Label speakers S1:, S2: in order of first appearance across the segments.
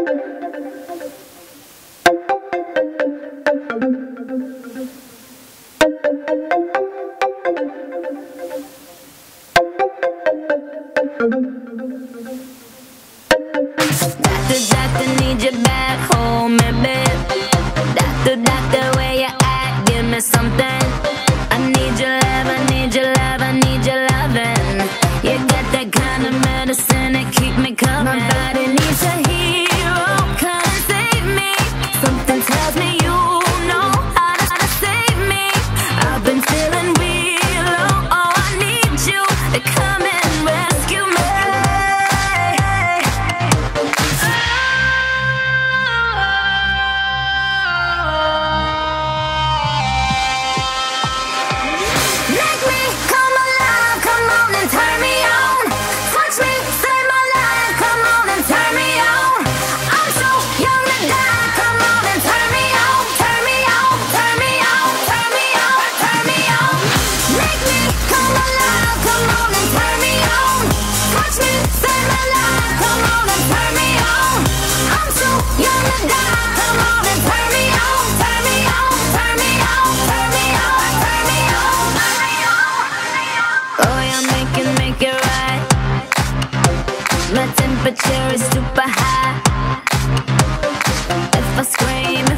S1: Doctor, doctor, need you back home, baby. temperature is super high. If I scream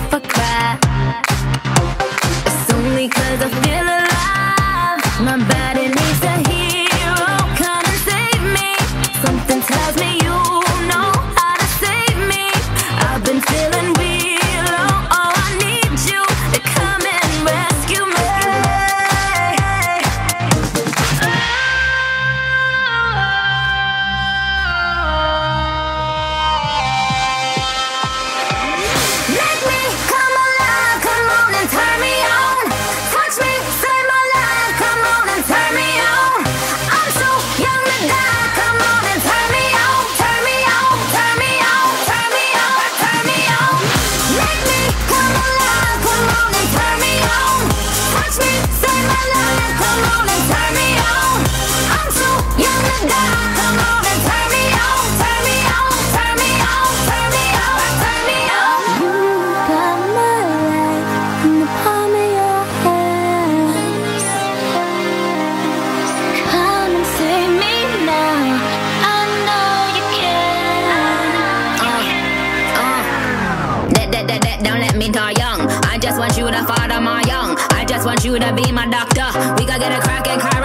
S1: let the debt down, let me die young. I just want you to father my young. I just want you to be my doctor. We gotta get a crack and cry.